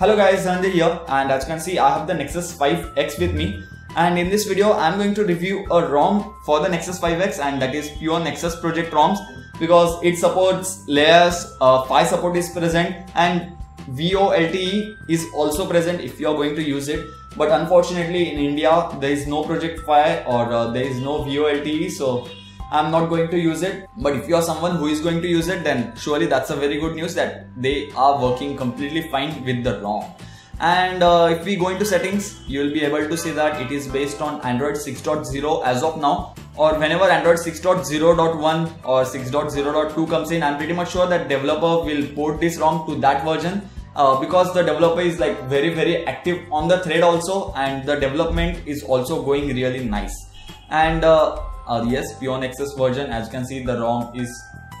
Hello guys, Dhananjay here and as you can see I have the Nexus 5X with me. And in this video I'm going to review a ROM for the Nexus 5X and that is pure Nexus project ROMs because it supports layers, uh, support is present and VoLTE is also present if you are going to use it. But unfortunately in India there is no project Fi or uh, there is no VoLTE so I'm not going to use it. But if you are someone who is going to use it, then surely that's a very good news that they are working completely fine with the ROM. And uh, if we go into settings, you will be able to see that it is based on Android 6.0 as of now. Or whenever Android 6.0.1 or 6.0.2 comes in, I'm pretty much sure that developer will port this ROM to that version uh, because the developer is like very very active on the thread also and the development is also going really nice and uh, uh, yes pure nexus version as you can see the rom is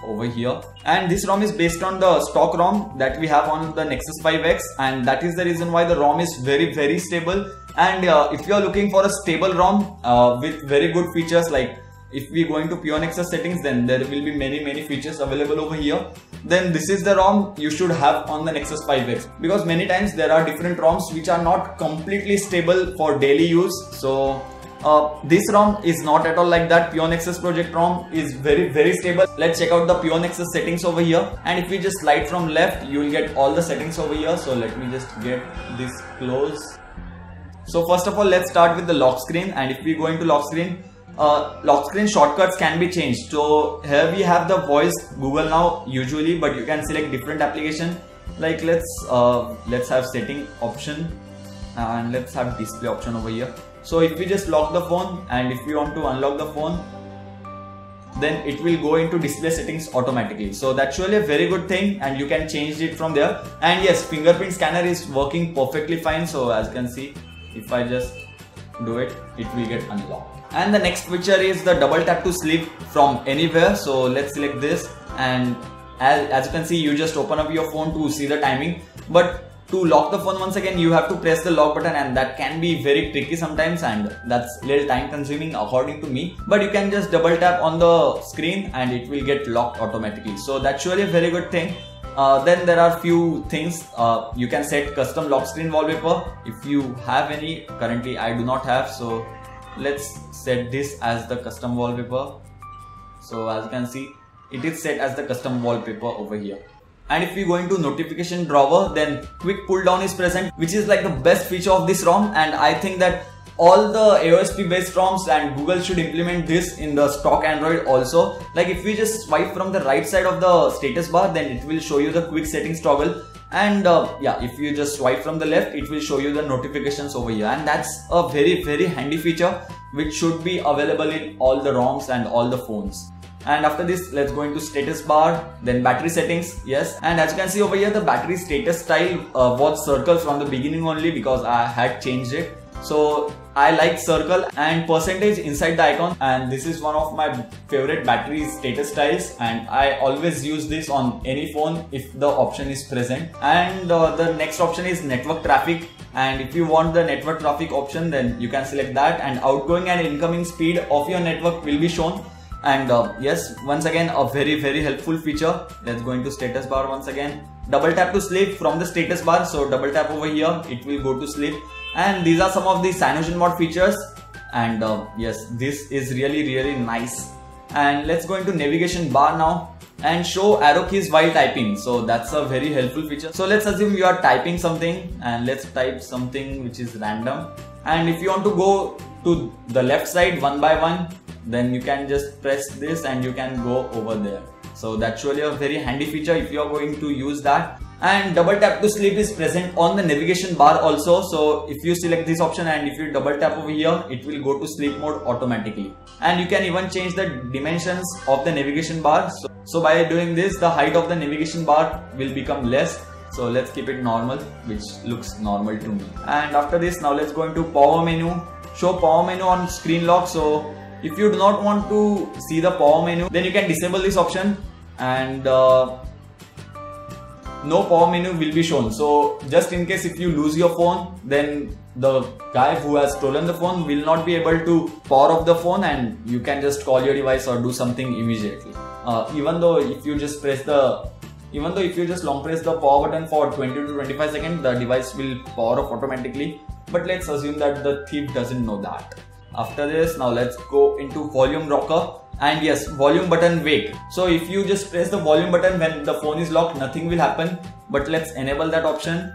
over here. And this ROM is based on the stock ROM that we have on the Nexus 5X and that is the reason why the ROM is very very stable. And uh, if you are looking for a stable ROM uh, with very good features like if we go into pure Nexus settings then there will be many many features available over here then this is the ROM you should have on the Nexus 5X because many times there are different ROMs which are not completely stable for daily use so uh, this ROM is not at all like that. Nexus Project ROM is very very stable. Let's check out the Nexus settings over here. And if we just slide from left, you will get all the settings over here. So let me just get this close. So first of all, let's start with the lock screen. And if we go into lock screen, uh, lock screen shortcuts can be changed. So here we have the voice Google now usually, but you can select different application. Like let's uh, let's have setting option and let's have display option over here so if we just lock the phone and if we want to unlock the phone then it will go into display settings automatically. So that's surely a very good thing and you can change it from there. And yes fingerprint scanner is working perfectly fine. So as you can see if I just do it it will get unlocked. And the next feature is the double tap to sleep from anywhere. So let's select this. And as, as you can see you just open up your phone to see the timing. But to lock the phone once again you have to press the lock button and that can be very tricky sometimes and that's little time consuming according to me. But you can just double tap on the screen and it will get locked automatically. So that's surely a very good thing. Uh, then there are few things uh, you can set custom lock screen wallpaper. If you have any currently I do not have so let's set this as the custom wallpaper. So as you can see it is set as the custom wallpaper over here and if we go into notification drawer then quick pull down is present which is like the best feature of this ROM. And I think that all the AOSP based ROMs and Google should implement this in the stock Android also. Like if we just swipe from the right side of the status bar then it will show you the quick settings toggle. And uh, yeah if you just swipe from the left it will show you the notifications over here. And that's a very very handy feature which should be available in all the ROMs and all the phones and after this let's go into status bar then battery settings yes. And as you can see over here the battery status style uh, was circle from the beginning only because I had changed it. So I like circle and percentage inside the icon. And this is one of my favorite battery status styles. And I always use this on any phone if the option is present. And uh, the next option is network traffic. And if you want the network traffic option then you can select that. And outgoing and incoming speed of your network will be shown and uh, yes once again a very very helpful feature let's go into status bar once again. Double tap to sleep from the status bar. So double tap over here. It will go to sleep. And these are some of the CyanogenMod features. And uh, yes this is really really nice. And let's go into navigation bar now and show arrow keys while typing. So that's a very helpful feature. So let's assume you are typing something. And let's type something which is random. And if you want to go to the left side one by one then you can just press this and you can go over there. So that's really a very handy feature if you are going to use that. And double tap to sleep is present on the navigation bar also. So if you select this option and if you double tap over here it will go to sleep mode automatically. And you can even change the dimensions of the navigation bar. So, so by doing this the height of the navigation bar will become less. So let's keep it normal which looks normal to me. And after this now let's go into power menu. Show power menu on screen lock. So if you do not want to see the power menu, then you can disable this option and uh, no power menu will be shown. So just in case if you lose your phone, then the guy who has stolen the phone will not be able to power off the phone and you can just call your device or do something immediately. Uh, even though if you just press the even though if you just long press the power button for 20 to 25 seconds the device will power off automatically but let's assume that the thief doesn't know that after this now let's go into volume rocker. And yes volume button wake so if you just press the volume button when the phone is locked nothing will happen. But let's enable that option.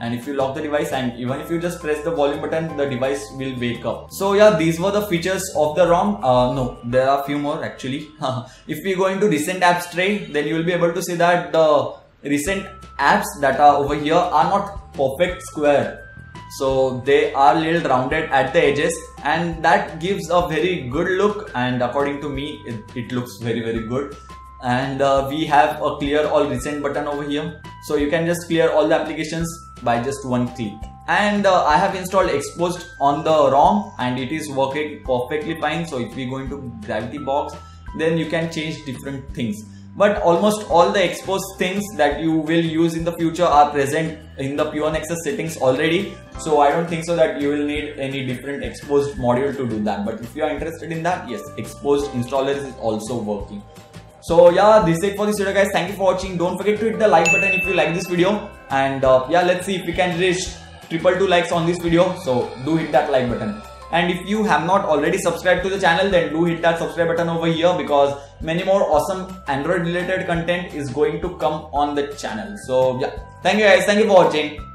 And if you lock the device and even if you just press the volume button the device will wake up. So yeah these were the features of the rom. Uh, no there are few more actually. If we go into recent apps tray then you will be able to see that the recent apps that are over here are not perfect square so they are little rounded at the edges and that gives a very good look and according to me it, it looks very very good. And uh, we have a clear all recent button over here. So you can just clear all the applications by just one click. And uh, I have installed Xposed on the ROM and it is working perfectly fine. So if we go into GravityBox then you can change different things but almost all the Xposed things that you will use in the future are present in the Pure Nexus settings already. So I don't think so that you will need any different Xposed module to do that. But if you are interested in that yes Xposed installer is also working. So yeah this is it for this video guys. Thank you for watching. Don't forget to hit the like button if you like this video. And uh, yeah let's see if we can reach triple two likes on this video. So do hit that like button and if you have not already subscribed to the channel then do hit that subscribe button over here because many more awesome android related content is going to come on the channel. So yeah. Thank you guys. Thank you for watching